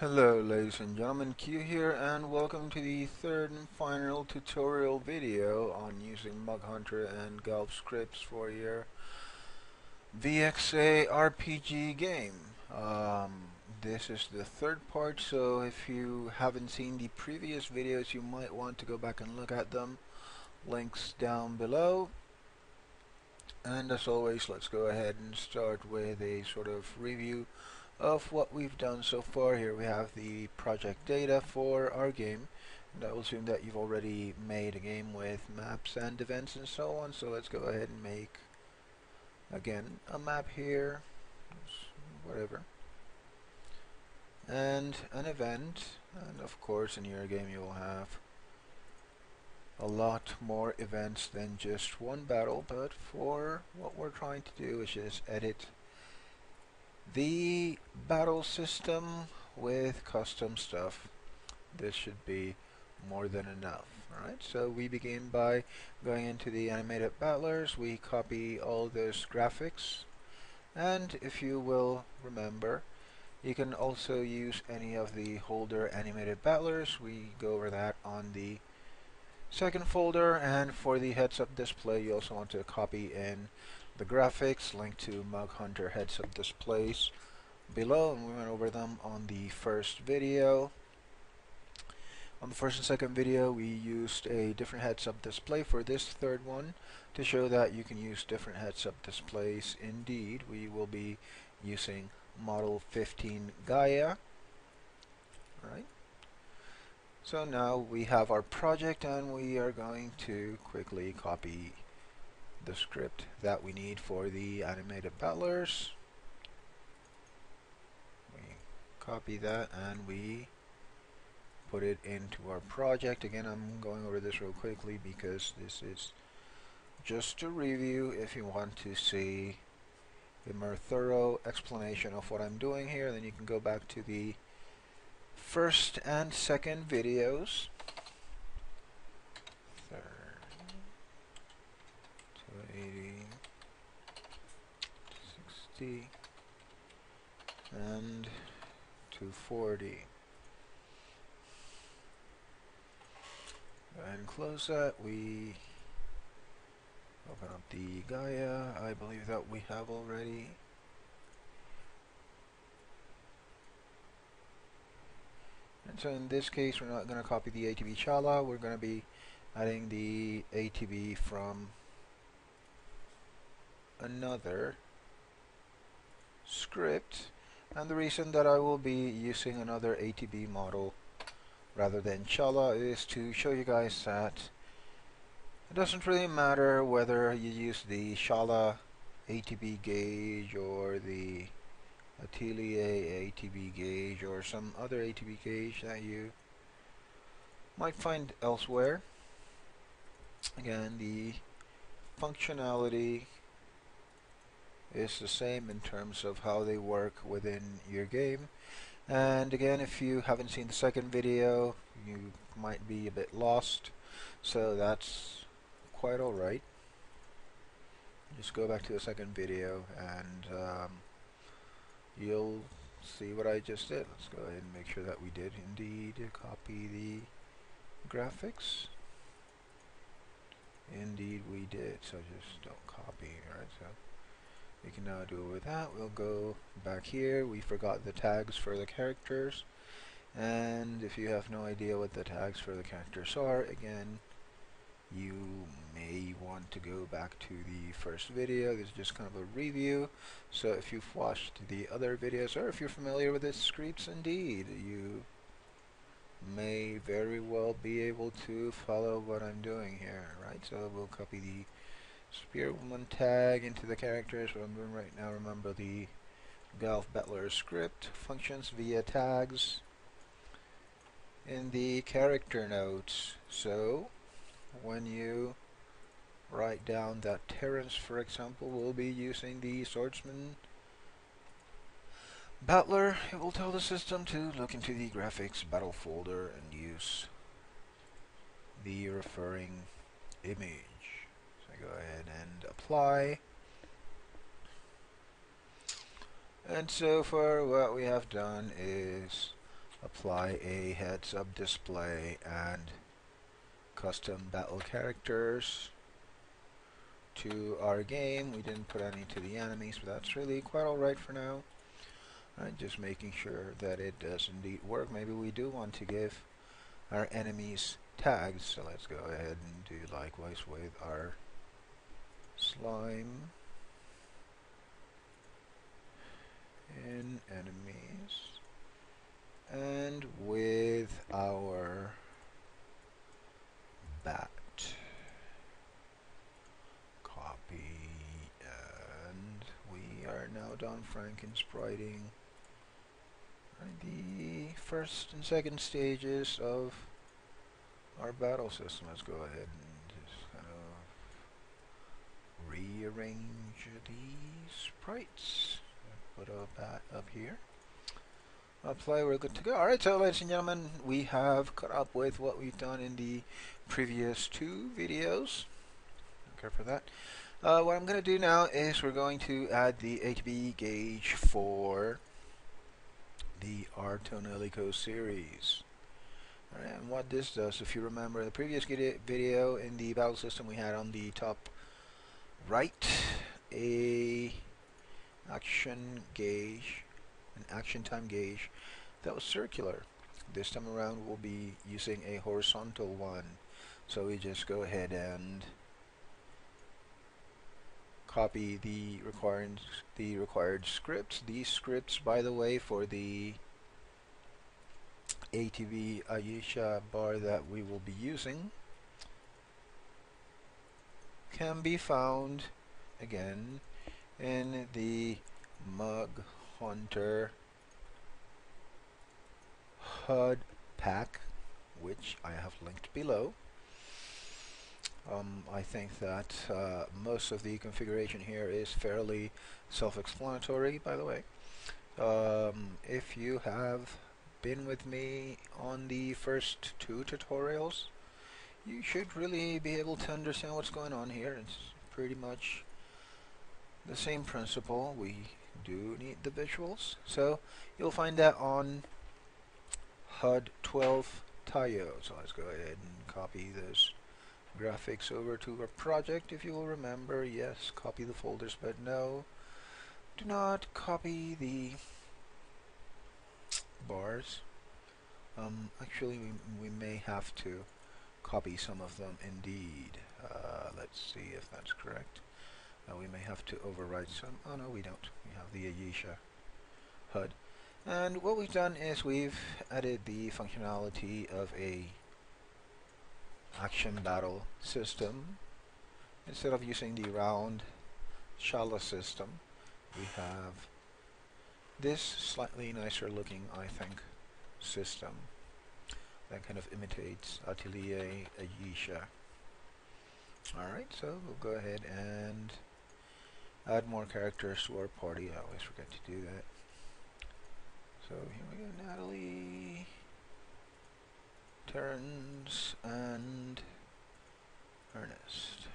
Hello ladies and gentlemen, Q here and welcome to the third and final tutorial video on using Moghunter and Galv scripts for your VXA RPG game. Um, this is the third part so if you haven't seen the previous videos you might want to go back and look at them. Links down below. And as always let's go ahead and start with a sort of review of what we've done so far. Here we have the project data for our game. And I will assume that you've already made a game with maps and events and so on. So let's go ahead and make, again, a map here. Whatever. And an event. And of course in your game you will have a lot more events than just one battle. But for what we're trying to do is just edit the battle system with custom stuff this should be more than enough. Alright so we begin by going into the animated battlers. We copy all those graphics. And if you will remember you can also use any of the holder animated battlers. We go over that on the second folder and for the heads up display you also want to copy in the graphics, link to Moghunter heads-up displays below, and we went over them on the first video. On the first and second video, we used a different heads-up display for this third one to show that you can use different heads-up displays. Indeed, we will be using Model 15 Gaia. Right. So now we have our project and we are going to quickly copy the script that we need for the animated battlers. We copy that and we put it into our project. Again, I'm going over this real quickly because this is just a review. If you want to see a more thorough explanation of what I'm doing here, then you can go back to the first and second videos. 60 and 240 and close that we open up the Gaia I believe that we have already and so in this case we're not going to copy the ATB Chala. We're going to be adding the ATB from another script. And the reason that I will be using another ATB model rather than Chala is to show you guys that it doesn't really matter whether you use the Chala ATB gauge or the Atelier ATB gauge or some other ATB gauge that you might find elsewhere. Again, the functionality is the same in terms of how they work within your game. And again if you haven't seen the second video you might be a bit lost. So that's quite alright. Just go back to the second video and um, you'll see what I just did let's go ahead and make sure that we did indeed copy the graphics indeed we did so just don't copy right so we can now do it with that. We'll go back here. We forgot the tags for the characters. And if you have no idea what the tags for the characters are, again, you may want to go back to the first video. This is just kind of a review. So if you've watched the other videos, or if you're familiar with the scripts, indeed, you may very well be able to follow what I'm doing here, right? So we'll copy the Spearwoman tag into the characters. What I'm doing right now, remember the Galv Battler script functions via tags in the character notes. So when you write down that Terence, for example, will be using the swordsman battler, it will tell the system to look into the graphics battle folder and use the referring image So I go ahead and apply. And so far what we have done is apply a heads-up display and custom battle characters to our game. We didn't put any to the enemies, but that's really quite alright for now. Right, just making sure that it does indeed work. Maybe we do want to give our enemies tags, so let's go ahead and do likewise with our slime in enemies and with our bat copy and we are now done Frankenspriting the first and second stages of our battle system. Let's go ahead and just kind of rearrange these sprites. Put a bat up here. Apply, we're good to go. Alright, so ladies and gentlemen, we have caught up with what we've done in the previous two videos. Don't care for that. Uh, what I'm going to do now is we're going to add the ATB gauge for the Arton Helico series. Alright, and what this does, if you remember the previous video in the battle system we had on the top right a action gauge an action time gauge that was circular. This time around we'll be using a horizontal one. So we just go ahead and copy the required the required scripts. These scripts, by the way, for the ATB Ayesha bar that we will be using can be found again in the mug Hunter HUD pack, which I have linked below. Um, I think that uh, most of the configuration here is fairly self-explanatory, by the way. Um, if you have been with me on the first two tutorials, you should really be able to understand what's going on here. It's pretty much the same principle. We do need the visuals. So you'll find that on HUD 12 Tayo. So let's go ahead and copy this graphics over to our project. If you will remember, yes, copy the folders, but no, do not copy the bars. Um, actually, we, we may have to copy some of them indeed. Uh, let's see if that's correct. Uh, we may have to overwrite some. Oh no, we don't. We have the Ayesha HUD. And what we've done is we've added the functionality of a action battle system. Instead of using the round Shala system, we have this slightly nicer looking, I think, system that kind of imitates Atelier Ayesha. Alright, so we'll go ahead and add more characters to our party. I always forget to do that. So here we go, Natalie, Terrence, and Ernest.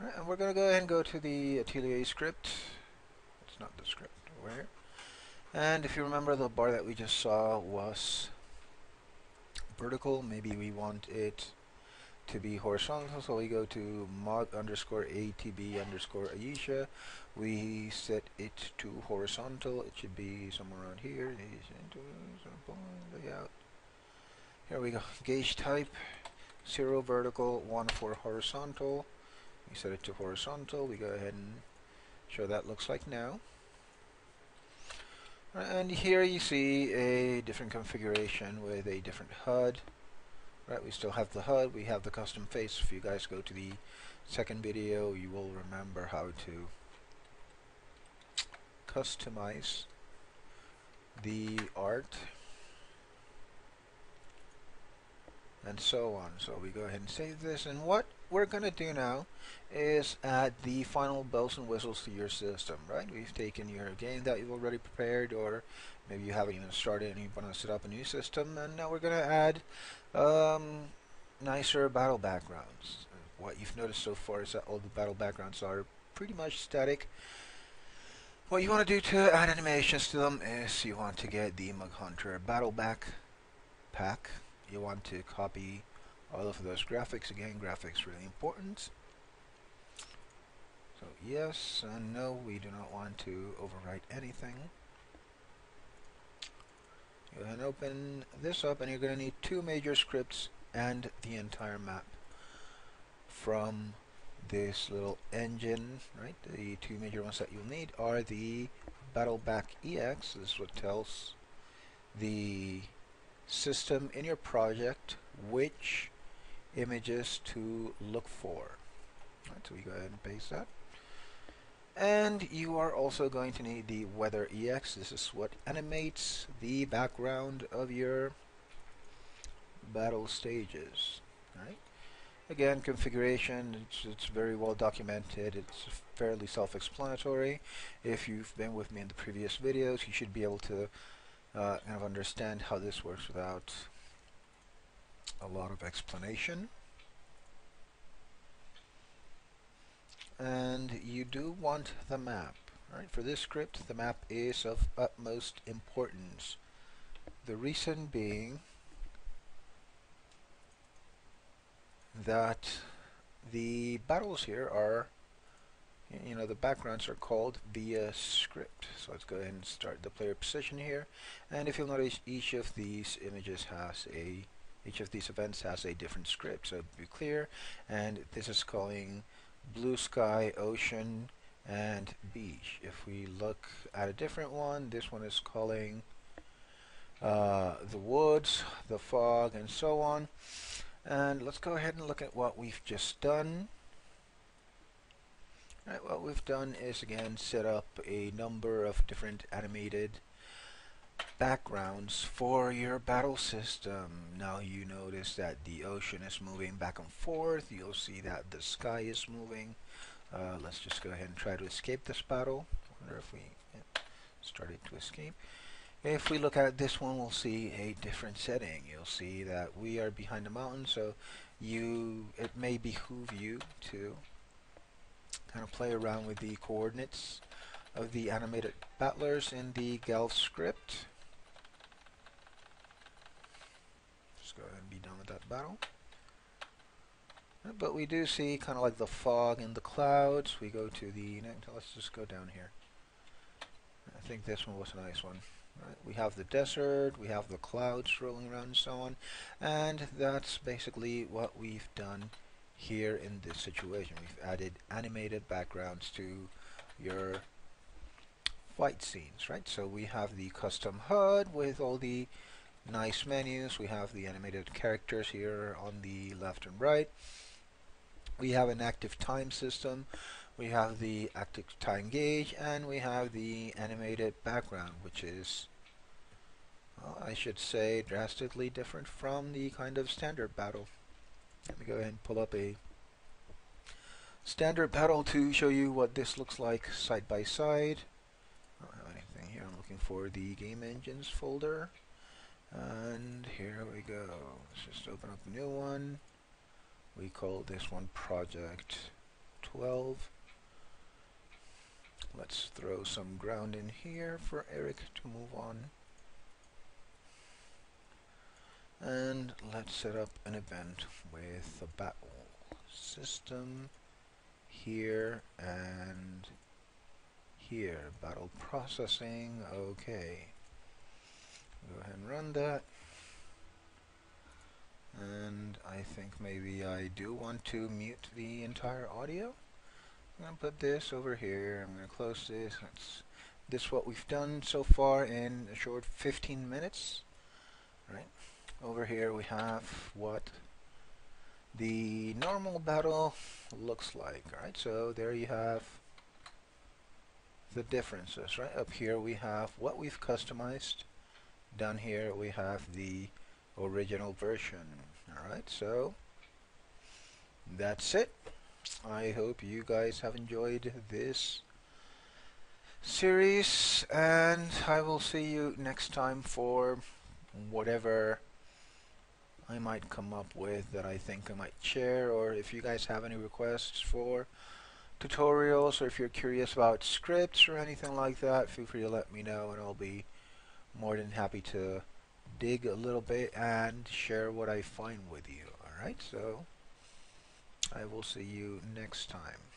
Alright, and we're going to go ahead and go to the Atelier script. It's not the script, where? And if you remember the bar that we just saw was vertical, maybe we want it to be horizontal, so we go to mod underscore atb underscore aisha We set it to horizontal. It should be somewhere around here. Layout. Here we go. Gauge type, zero vertical, one for horizontal. We set it to horizontal. We go ahead and show that looks like now. And here you see a different configuration with a different HUD. Right, we still have the HUD, we have the custom face. If you guys go to the second video, you will remember how to customize the art and so on. So we go ahead and save this and what we're going to do now is add the final bells and whistles to your system, right? We've taken your game that you've already prepared or maybe you haven't even started and you want to set up a new system and now we're going to add um, nicer battle backgrounds. What you've noticed so far is that all the battle backgrounds are pretty much static. What you want to do to add animations to them is you want to get the Moghunter Battle Back pack. You want to copy all of those graphics. Again, graphics really important. So yes and no, we do not want to overwrite anything. And open this up and you're going to need two major scripts and the entire map from this little engine, right? The two major ones that you'll need are the Battleback EX. This is what tells the system in your project which images to look for. Right, so we go ahead and paste that. And you are also going to need the Weather EX. This is what animates the background of your battle stages. Right? Again, configuration, it's, it's very well documented. It's fairly self-explanatory. If you've been with me in the previous videos, you should be able to uh, kind of understand how this works without a lot of explanation. And you do want the map. Right? For this script, the map is of utmost importance. The reason being that the battles here are, you know, the backgrounds are called via script. So let's go ahead and start the player position here. And if you'll notice, each of these images has a, each of these events has a different script. So be clear. And this is calling blue sky, ocean, and beach. If we look at a different one, this one is calling uh, the woods, the fog, and so on. And let's go ahead and look at what we've just done. Right, what we've done is again set up a number of different animated backgrounds for your battle system. Now you notice that the ocean is moving back and forth. You'll see that the sky is moving. Uh, let's just go ahead and try to escape this battle. wonder if we started to escape. If we look at this one, we'll see a different setting. You'll see that we are behind a mountain, so you it may behoove you to kind of play around with the coordinates of the animated battlers in the Galv script. Just go ahead and be done with that battle. But we do see kind of like the fog and the clouds. We go to the, let's just go down here. I think this one was a nice one. Right? We have the desert, we have the clouds rolling around and so on, and that's basically what we've done here in this situation. We've added animated backgrounds to your fight scenes, right? So we have the custom HUD with all the nice menus. We have the animated characters here on the left and right. We have an active time system we have the active time gauge and we have the animated background which is well, I should say drastically different from the kind of standard battle let me go ahead and pull up a standard battle to show you what this looks like side by side I don't have anything here I'm looking for the game engines folder. And here we go. Let's just open up a new one. We call this one project 12 Let's throw some ground in here for Eric to move on. And let's set up an event with a battle system here and here. Battle processing, okay. Go ahead and run that. And I think maybe I do want to mute the entire audio. I'm going to put this over here. I'm going to close this. That's this what we've done so far in a short 15 minutes. Right. Over here we have what the normal battle looks like. Right. So there you have the differences. Right. Up here we have what we've customized. Down here we have the original version. Alright, so that's it. I hope you guys have enjoyed this series and I will see you next time for whatever I might come up with that I think I might share or if you guys have any requests for tutorials or if you're curious about scripts or anything like that, feel free to let me know and I'll be more than happy to dig a little bit and share what I find with you. Alright, so I will see you next time.